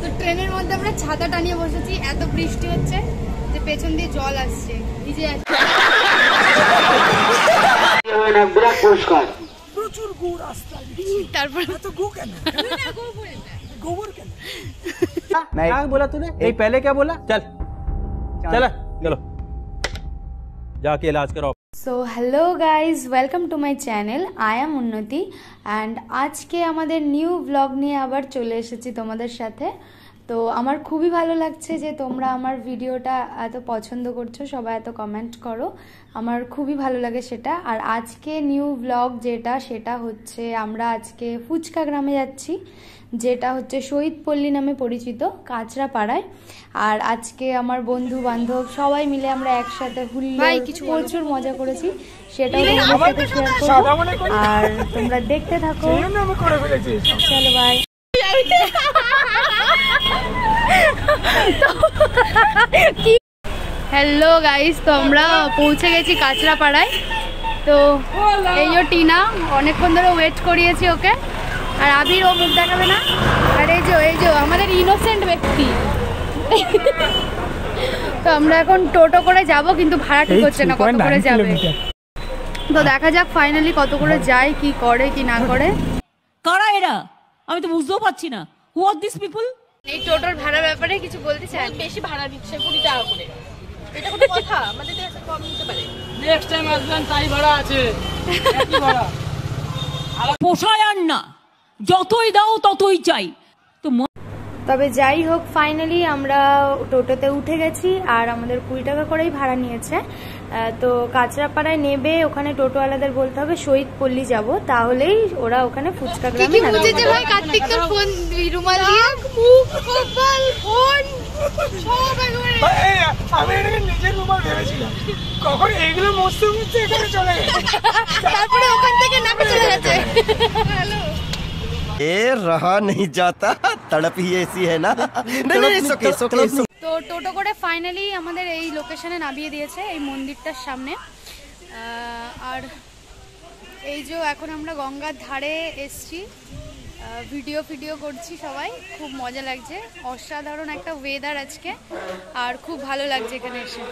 তো ট্রেনের মধ্যে আমরা ছাতা টানিয়ে বসেছি এত বৃষ্টি হচ্ছে যে পেছন দিয়ে জল আসছে ভিজে যাচ্ছে বিরাট পুরস্কার প্রচুর গু রাস্তায় তারপর এত গু কেন গোবর কেন क्या बोला तूने नहीं पहले क्या बोला चल चल चलो जाके इलाज कराओ So hello guys welcome to my channel I am Unnati and আজকে আমাদের নিউ ব্লগ নিয়ে আবার চলে এসেছি তোমাদের সাথে। তো আমার খুবই ভালো লাগছে যে তোমরা আমার ভিডিওটা এত পছন্দ করছ সবাই এত কমেন্ট করো। আমার খুবই ভালো লাগে সেটা। আর আজকে নিউ ব্লগ যেটা সেটা হচ্ছে আমরা আজকে ফুচকা গ্রামে যাচ্ছি যেটা হচ্ছে শহীদ পল্লী নামে পরিচিত কাঁচরাপাড়ায়। আর আজকে আমার বন্ধু বান্ধব সবাই মিলে আমরা একসাথে হুল্লোড় কিছু প্রচুর মজা করেছি সেটাও তোমাদের সাথে শেয়ার করব। আর তোমরা দেখতে থাকো। চলো বাই হ্যালো গাইস তো আমরা পৌঁছে গেছি কাঁচরাপাড়ায়। তো এই যে টিনা অনেকক্ষণ ধরে ওয়েট করিয়েছি ওকে। আর আবির ও মুখ দেখাবে না। আর এই যে এই যে আমাদের ইনোসেন্ট ব্যক্তি। তো আমরা এখন টোটো করে যাব কিন্তু ভাড়া ঠিক হচ্ছে না কত করে যাবে। তো দেখা যাক ফাইনালি কত করে যায় কি করে কি না করে। কারা এরা? আমি তো বুঝতেও পারছি না। হু আর দিস পিপল এই টোটোর ভাড়া ব্যাপারে কিছু বলতে চাই বেশি ভাড়া দিচ্ছে কুড়ি টাকা করে। এটা কোনো কথা? আমাদের কাছে কম নিতে পারে। নেক্সট টাইম আসবেন তাই ভাড়া আছে। ভাড়া। পোষায় আর না। যতই দাও ততই চাই। তবে যাই হোক ফাইনালি আমরা টোটোতে উঠে গেছি আর আমাদের কুড়ি টাকা করেই ভাড়া নিয়েছে। তো কাঁচরাপাড়ায় নেবে ওখানে টোটোওয়ালাদের বলতে হবে শহীদ পল্লী যাব তাহলেই ওরা ওখানে ফুচকা গ্রামে নামিয়ে ভাই কার্তিক তোর ফোন রুমাল দিয়ে? মুখ কপাল ফোন সব একবারে। আমি নিজের রুমাল ভেবেছিলাম। কখন এইগুলো মুছতে মুছতে এখানে চলে গেছে তারপরে ওখান থেকে নাকে চলে গেছে হ্যালো ये रहा नहीं जाता तड़प ही ऐसी है ना नहीं नहीं सोके सोके তো টোটো করে ফাইনালি আমাদের এই লোকেশনে নামিয়ে দিয়েছে এই মন্দিরটার সামনে আহ, আর এই যে এখন আমরা গঙ্গার ধারে এসছি ভিডিও ফিডিও করছি সবাই খুব মজা লাগছে অসাধারণ একটা ওয়েদার আজকে আর খুব ভালো লাগছে এখানে এসে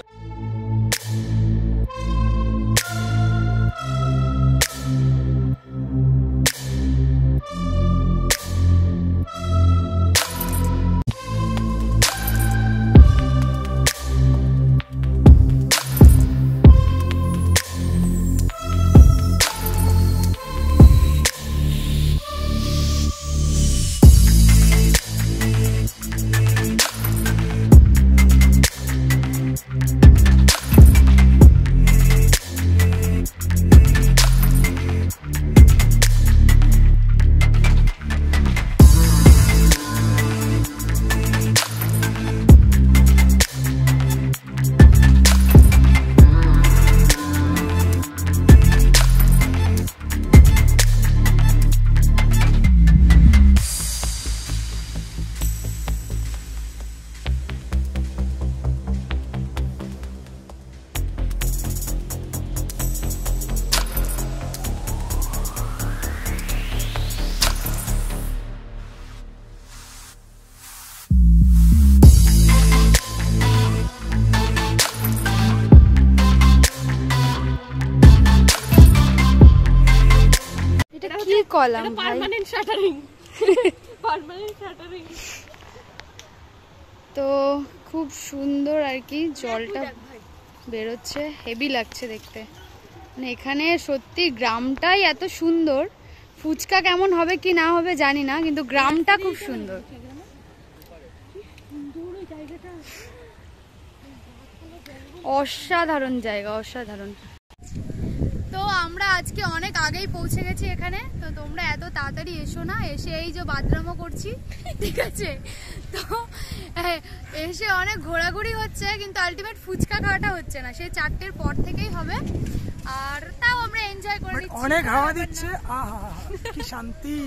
Column permanent shuttering permanent shuttering তো খুব সুন্দর আর কি জলটা বেরোচ্ছে হেভি লাগছে দেখতে মানে এখানে সত্যি গ্রামটাই এত সুন্দর ফুচকা কেমন হবে কি না হবে জানি না কিন্তু গ্রামটা খুব সুন্দর অসাধারণ জায়গা অসাধারণ আজকে অনেক আগেই পৌঁছে গেছি এখানে তো তোমরা এত তাড়াতাড়ি এসো না এসে এই যে বাদরামো করছি ঠিক আছে? তো হ্যাঁ, এসে অনেক ঘোরাঘুরি হচ্ছে কিন্তু আলটিমেট ফুচকা খাওয়াটা হচ্ছে না সেই চারটের পর থেকেই হবে আর তাও আমরা এনজয় করে নিচ্ছি অনেক হাওয়া দিচ্ছে আহা কি শান্তি।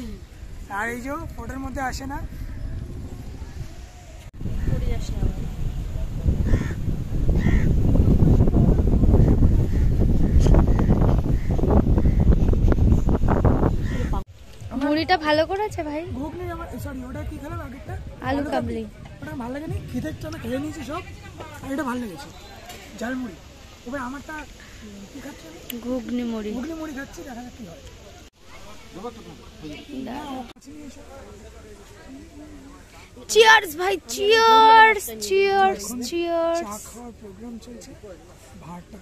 আর এই যে ফটোর মধ্যে আসে না। মুড়িটা ভালো করেছে ভাই? ঘুগনি আমার সরি ওটা কি খেলাম আগেরটা? আলু কাবলি। ওটা ভালো লাগেনি? খিদের জন্য খেয়ে নিয়েছি সব আর এটা ভালো লেগেছে। ঝালমুড়ি এবার আমারটা কি খাচ্ছি ঘুগনি মুড়ি। ঘুগনি মুড়ি খাচ্ছি দেখা যাক কি হয়। চিয়ার্স ভাই চিয়ার্স চিয়ার্স চিয়ার্স চা খাওয়ার প্রোগ্রাম চলছে। ভাতটা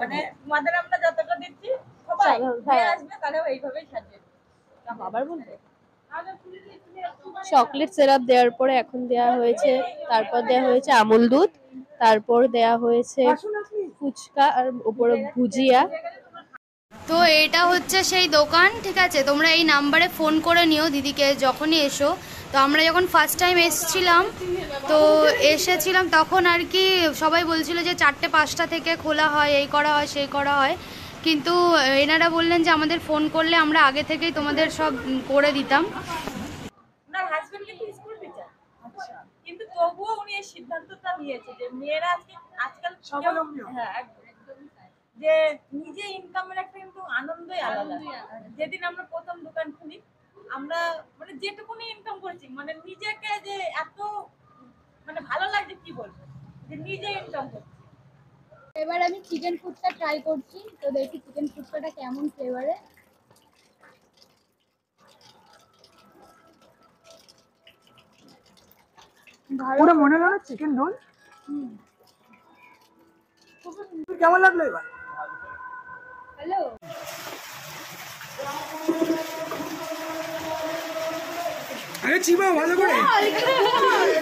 মানে তোমাদের আমরা যতটা দিচ্ছি সবাই আসবে তারাও এইভাবেই সাজিয়ে বাবার বলবে চকলেট সিরাপ দেওয়ার পরে এখন দেয়া হয়েছে তারপর দেয়া হয়েছে আমুল দুধ তারপর দেয়া হয়েছে ফুচকা আর উপরে ভুজিয়া। তো এটা হচ্ছে সেই দোকান ঠিক আছে? তোমরা এই নাম্বারে ফোন করে নিও দিদিকে যখনই এসো। তো আমরা যখন ফার্স্ট টাইম এসেছিলাম তো এসেছিলাম তখন আর কি সবাই বলছিল যে চারটে পাঁচটা থেকে খোলা হয় এই করা হয় সেই করা হয়। কিন্তু এনারা বললেন যে আমাদের ফোন করলে আমরা আগে থেকেই তোমাদের সব করে দিতাম। কিন্তু স্কুল টিচার কিন্তু তবুও উনি এই সিদ্ধান্তটা নিয়েছে যে মেয়েরা আজকাল স্বাবলম্বী হ্যাঁ যে নিজে ইনকামের একটা কিন্তু আনন্দই আলাদা। যেদিন আমরা প্রথম দোকান খুলি আমরা মানে যেটুকুনি ইনকাম করেছি মানে নিজেকে যে এত মানে ভালো লাগছে কি বলব? যে নিজে ইনকাম করছি। এবার আমি চিকেন ফুচকা ট্রাই করছি তো দেখি চিকেন ফুচকাটা কেমন ফ্লেভারে পুরো মনে হলো চিকেন রোল কেমন লাগল এবার? হ্যালো। আগে চিবাও ভালো করে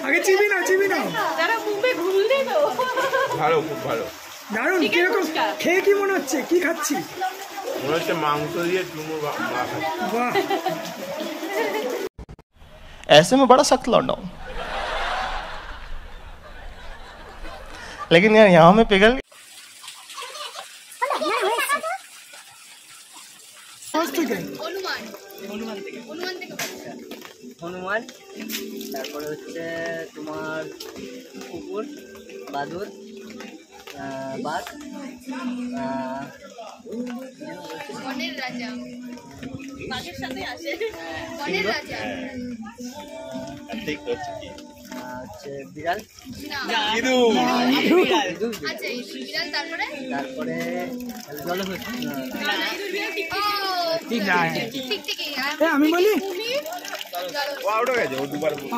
আগে চিবি না চিবি না যারা মুম্বে ঘুরলি তো ভালো খুব ভালো দারুন কিরকম খেয়ে কি মনে হচ্ছে কি খাচ্ছি মনে হচ্ছে মাংস দিয়ে ডুমুর মাখা বাহ ऐसे में बड़ा सख्त लौट हूँ लेकिन यार यहाँ में पिघल ফার্স্ট থেকে হনুমান তারপরে হচ্ছে তোমার কুকুর বাদুর বাঘ বনের রাজা। বাঘের সাথে আসে। বনের রাজা। ঠিক হচ্ছে কি? হচ্ছে বিড়াল। তারপরে? আমি বলি?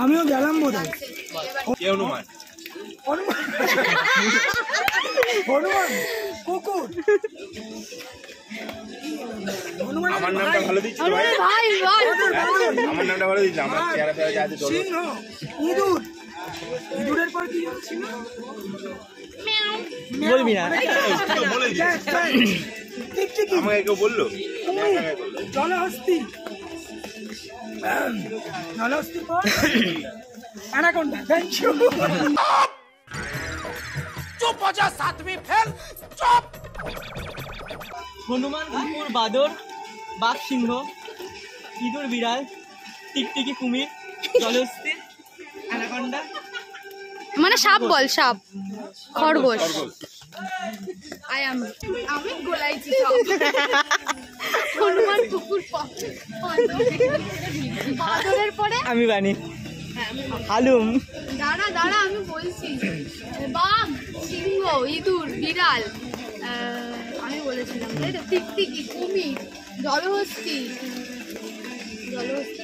আমিও গেলাম বোধ হয় হনুমান? হনুমান। হনুমান কুকুর। আমার নামটা ভালো ভাই? আমার নামটা ভালো দিচ্ছি? আমার চেহারা ফেরা যা আছে চলো। সিংহ ইঁদুর। ইঁদুরের পর কি ছিল বলবি না। বলে দিই আমাকে কেউ বলল? জলহস্তি অ্যানাকোন্ডা থ্যাংক ইউ হনুমান কুকুর বাদর বাঘ সিংহ ইঁদুর বিড়াল টিকটিকি কুমির জলস্থির অ্যানাকন্ডা। মানে সাপ বল সাপ। খরগোশ। আমি গোলাইছি হনুমান কুকুর পরে? আমি বানি। হালুম। দাঁড়া দাঁড়া আমি বলছি। বাঘ সিংহ ইঁদুর বিড়াল আমি বলেছিলাম টিকটিকি কুমির জলহস্তি। জলহস্তির পরে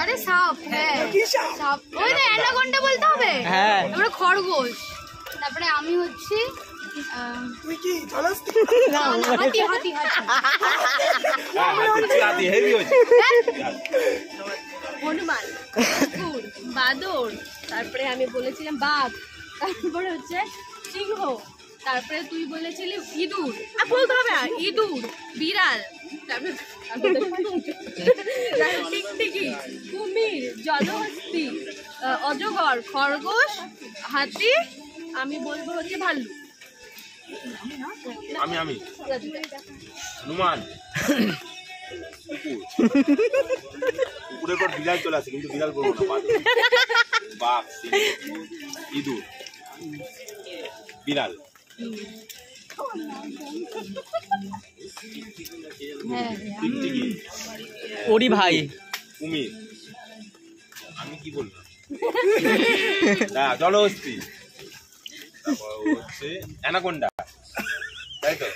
আরে সাপ হ্যাঁ। সাপ? ওই তো অ্যানাকোন্ডা বলতে হবে? হ্যাঁ। তারপরে খরগোশ। তারপরে আমি হচ্ছি তুই কি জলহস্তি হাতি হাতি হাতি। রাতে হেভি হচ্ছে। হনুমান বাদর তারপরে আমি বলেছিলাম বাঘ তারপরে হচ্ছে সিংহ তারপরে তুই বলেছিলি ইঁদুর। বলতে হবে না ইঁদুর বিড়াল। টিকটিকি কুমির, জলহস্তি অজগর, খরগোশ, হাতি, আমি বলব হচ্ছে ভাল্লুক আমি আমি। হনুমান কুকুর কুকুরের পর বিড়াল চলে আসে, কিন্তু বিড়াল করব না বাঘ। ইঁদুর। বিড়াল। ওরি ভাই। কুমির আমি কি বললাম না জলহস্তি। ও হচ্ছে অ্যানাকোন্ডা। তাই তো?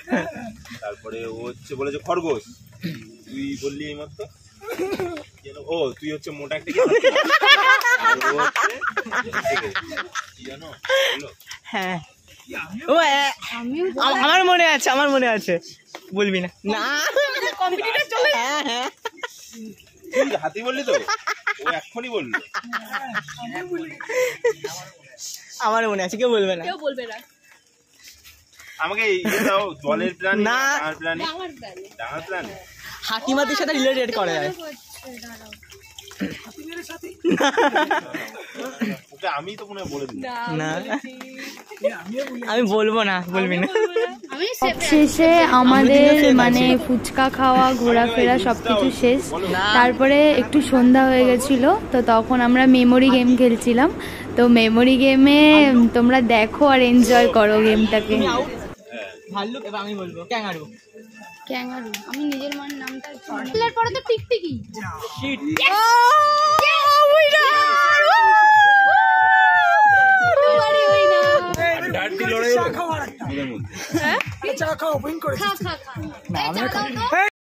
তারপরে ও হচ্ছে বলেছে খরগোশ। তুই বললি এই মাত্র? ও তুই হচ্ছে মোটা একটা জানো? হ্যাঁ। ও আমার মনে আছে আমার মনে আছে। বলবি না। না। কম্পিটিটর চলে হ্যাঁ হ্যাঁ। হাতি বললি তো? ও এক্ষুনি বলল। আমার মনে আছে কেউ বলবে না। কেউ বলবে না। আমাকে ইয়ে দাও জলের প্রাণী না। ডাঙার সাথে রিলেটেড করা যায়। আমি তো মনে হয় বলে দিই না আমি বলব না বলবি না। শেষে আমাদের মানে ফুচকা খাওয়া ঘোরাফেরা সবকিছু শেষ। তারপরে একটু সন্ধ্যা হয়ে গেছিল তো তখন আমরা মেমোরি গেম খেলছিলাম। তো মেমোরি গেমে তোমরা দেখো আর এনজয় করো গেমটাকে ভাল্লুক এবার আমি বলব ক্যাঙ্গারু। ক্যাঙ্গারু আমি নিজের নামটা পরে তো টিকটিকি। শিট হই না ডার্টি লড়াই চা খাও আর চা খাও ওপেন করে খা খা খা